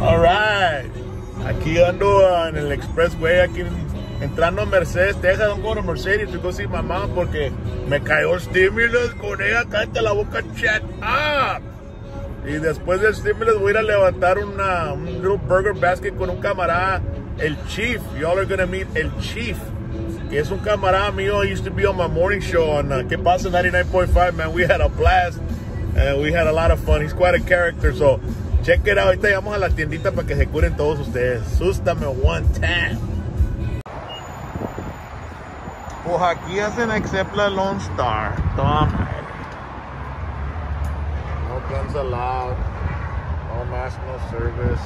Alright. Aquí ando en el expressway, aquí entrando a Mercedes, Texas. Don't go to Mercedes to go see my mom porque me cayó el stimulus con ella. Cállate la boca, chat up. Y después del stimulus voy a ir a levantar una, un little burger basket con un camarada, el Chief. Y'all are gonna meet el Chief. Que es un camarada mío. He used to be on my morning show on uh, Que Pasa 99.5, man. We had a blast. And we had a lot of fun. He's quite a character, so check it out. Ahorita llegamos a la tiendita para que se curen todos ustedes. Sústame one time. Pues aquí hacen except la Lone Star. Toma. No guns allowed. No mask, no service.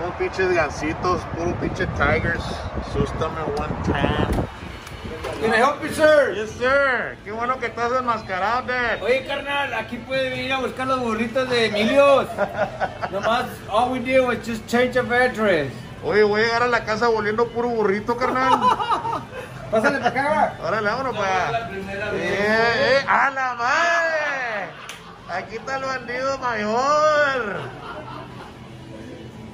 No pinches gancitos, puro pinche tigers. Sústame one time. Can I help you, sir? Yes, sir. Qué bueno que estás enmascarado, Dad. Oye, carnal, aquí puede venir a buscar los burritos de Emilio. Nomás, all we did was just change of address. Oye, voy a llegar a la casa volviendo puro burrito, carnal. Pásale para acá. Órale, vámonos para vez. Eh, eh, ¡A la madre! Aquí está el bandido mayor.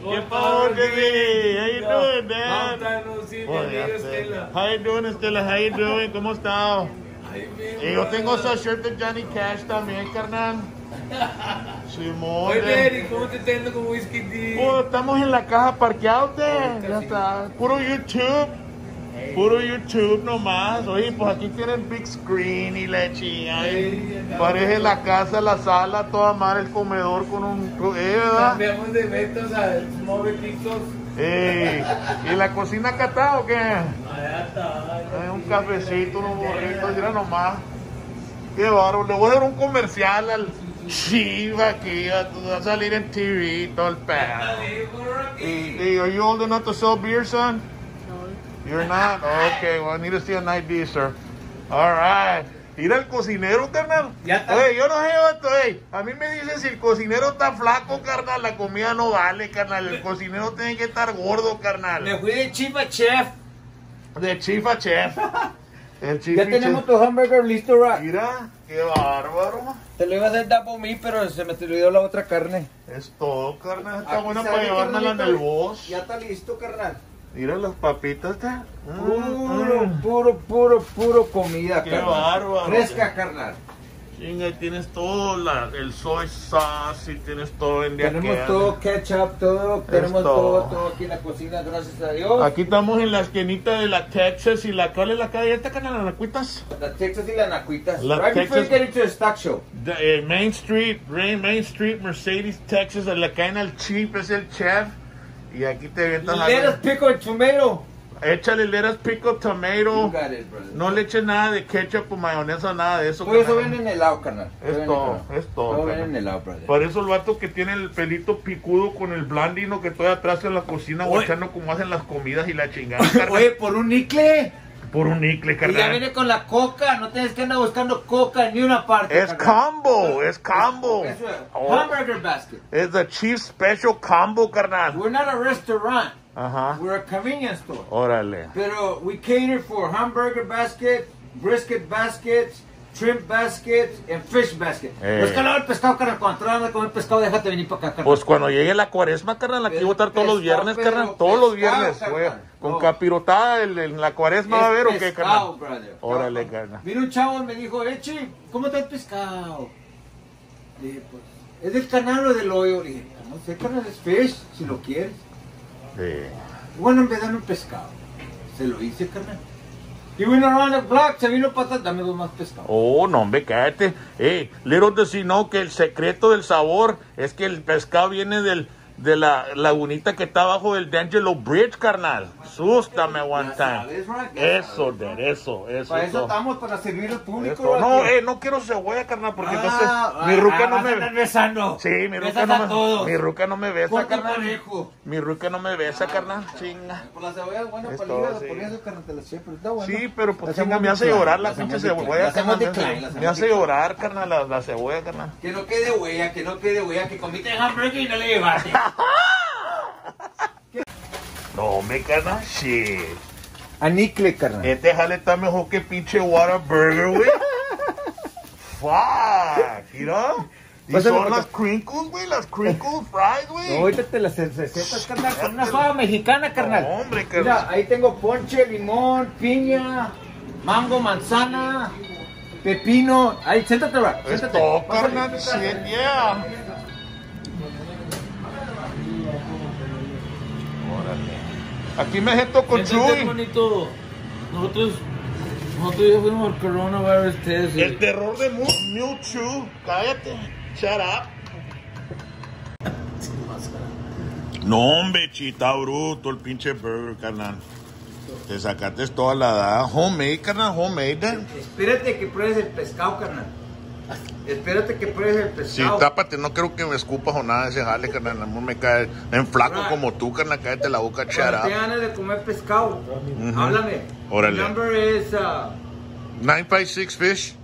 ¿Qué pasó, Jimmy? How you doing, man? Sé. How you doing, Estela? How you doing? ¿Cómo está? Y yo tengo esa shirt de Johnny Cash también, carnal. Simón. Oye, Mary, ¿cómo te yendo con Whisky? Oh, estamos en la caja parqueados, de. Ya está. Puro YouTube. Puro YouTube nomás. Oye, pues aquí tienen big screen y la chingada. Parece la casa, la sala, toda madre, el comedor con un. Eh, ¿verdad? Cambiamos de metas a movetitos. Ey, ¿Y la cocina acá está o qué? Eh, un cafecito, unos burritos, mira nomás. Qué bárbaro. Le voy a dar un comercial al Chiva aquí. Va a salir en TV, todo el pedo. Hey, hey, are you old enough to sell beer, son? You're not? Okay, well, I need to see an ID, sir. All right. Mira el cocinero, carnal. Ya está. Oye, yo no sé, vato, ey. A mí me dicen si el cocinero está flaco, carnal, la comida no vale, carnal. El cocinero tiene que estar gordo, Me carnal. fui de chifa chef. De chief a chef. El chief Ya y tenemos chef. tu hamburger listo, Ra. Mira, qué bárbaro. Te lo iba a hacer double me, pero se me te olvidó la otra carne. Es todo, carnal. Está Aquí buena para llevármela en el bus. Ya está listo, carnal. Mira las papitas. Mm, Puro, mm. puro, puro, puro comida, Qué carnal. bárbaro. Fresca, carnal. Chinga, tienes todo la, el soy sauce y tienes todo en Tenemos todo ketchup, todo, tenemos todo. todo, todo aquí en la cocina, gracias a Dios. Aquí estamos en la esquinita de la Texas y la cuál es la calle esta canal la cuitas. La Texas y la Nacuitas. La right before Texas- you get into the stock show. De- eh, Main Street, Main, Main Street, Mercedes, Texas, la cadena el Cheap es el chef y aquí te vientas Let us pick a tomato. Échale lettuce, pickle, You tomato. got it, brother. No le eches nada de ketchup o mayonesa, nada de eso. Todo eso carnal. viene en helado, carnal. Es todo, es todo, Todo en helado, brother. Por eso el vato que tiene el pelito picudo con el blandino que estoy atrás en la cocina guachando como hacen las comidas y la chingada. Oye, por un nicle. Por un nicle, Y ya carnal. viene con la coca. No tienes que andar buscando coca en ni una parte. Es carnal. combo, es combo. Eso es. Oh, Hamburger basket. Es the Chief Special Combo, carnal. We're not a restaurant. Ajá. We're a convenience store. Órale. Pero we cater for hamburger basket, brisket baskets, shrimp baskets, and fish basket. Eh. Pues calor el pescado, carnal. Cuando te a comer pescado, déjate venir para acá, carnal. Pues cuando llegue la cuaresma, carnal, aquí voy a estar todos los viernes, carnal. Todos los viernes, güey. Con No. capirotada en, en la cuaresma va a haber o qué, carnal. brother. Órale, carnal. Vino un chavo y me dijo, Eche, ¿cómo está el pescado? Le dije, pues, ¿es del canal o del hoyo? Le dije, no sé, carnal, es fish, si lo quieres. Sí. Bueno, de darme un pescado. Se lo hice, carnal. Y vino around the block, se vino para dame dos más pescado. Oh, no, hombre, cállate. Hey, little does he know que el secreto del sabor es que el pescado viene del, de la lagunita que está abajo del D'Angelo Bridge, carnal. Sústame one time. Eso, de eso, eso. Para eso estamos, para servir al público. No, eh, no quiero cebolla, carnal, porque Ah, entonces ah, mi ruca ah, no me andar besando. Sí, mi ruca no me todos. mi ruca no me besa, carnal. parejo. Mi ruca no me besa, carnal. Chinga. Por la cebolla es buena Es para hígado, sí. eso carnal te la eché, pero está bueno. Sí, pero pues chinga, me hace llorar la pinche cebolla, carnal. Me hace, llorar, carnal, la, la cebolla, carnal. Que no quede huella, que no quede huella, que comiste hamburger y no le llevaste. No, me carnal, shit. Anicle, carnal. Este jale está mejor que pinche Whataburger, güey. Fuck, you know? Y son las crinkles, güey, las crinkle fries, güey. Ahorita te las recetas, carnal, con una soda mexicana, carnal. No, hombre, carnal. Mira, ahí tengo ponche, limón, piña, mango, manzana, pepino. Ahí, siéntate, bro. Siéntate. Pásale. carnal. Shit, yeah. Aquí me siento con Chuy. bonito. Nosotros, nosotros ya fuimos al coronavirus test. El terror de Mu- Mewtwo. Cállate. Shut up. No, hombre, chita bruto el pinche burger, carnal. Te sacaste toda la edad. Homemade, carnal, homemade. Espérate que pruebes el pescado, carnal. Espérate que pruebes el Sí, pescado. tápate, no creo que me escupas o nada de ese jale, carnal. No me cae en flaco Right. como tú, carnal. Cállate la boca, up. tengas ganas de comer pescado, háblame. Órale. El number is uh, 956 fish.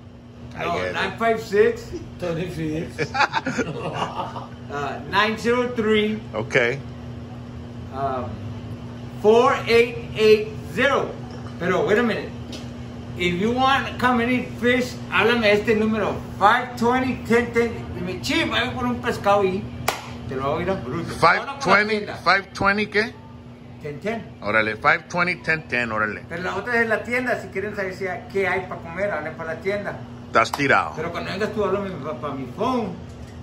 No, get it. 956 Tony Felix. uh, 903 Okay. um, 4880. Pero, wait a minute. If you want to come and eat fish, háblame a este número 520-1010. Dime, chip, voy por un pescado y te lo voy a ir a bruto. 520, 520, ¿qué? 1010. Órale, 520, 1010, órale. Pero la otra es la tienda, si quieren saber si hay- qué hay para comer, hablen para la tienda. Estás tirado. Pero cuando vengas tú, háblame para mi phone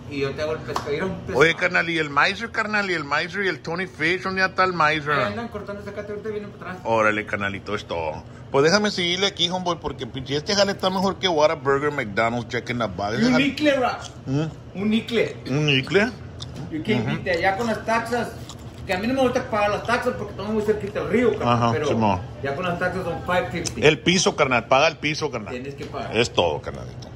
y yo te hago el pescado. Oye, carnal, y el Miser, carnal, y el Miser y el Tony Fish, ¿dónde está el Ahí Miser? andan cortando esa ahorita vienen para atrás. Órale, canalito, es todo. Pues déjame seguirle aquí, homeboy, porque pinche, este jale está mejor que Whataburger, McDonald's, Check in the Bag. Ese Un nicle, Ra. ¿Mm? Un nicle. ¿Un nicle? Y que invite allá con las taxas. Que a mí no me gusta pagar las taxas porque estamos muy cerquita del río, carnal, Ajá, pero Simón. ya con las taxas son 550. El piso, carnal, paga el piso, carnal. Tienes que pagar. Es todo, carnalito.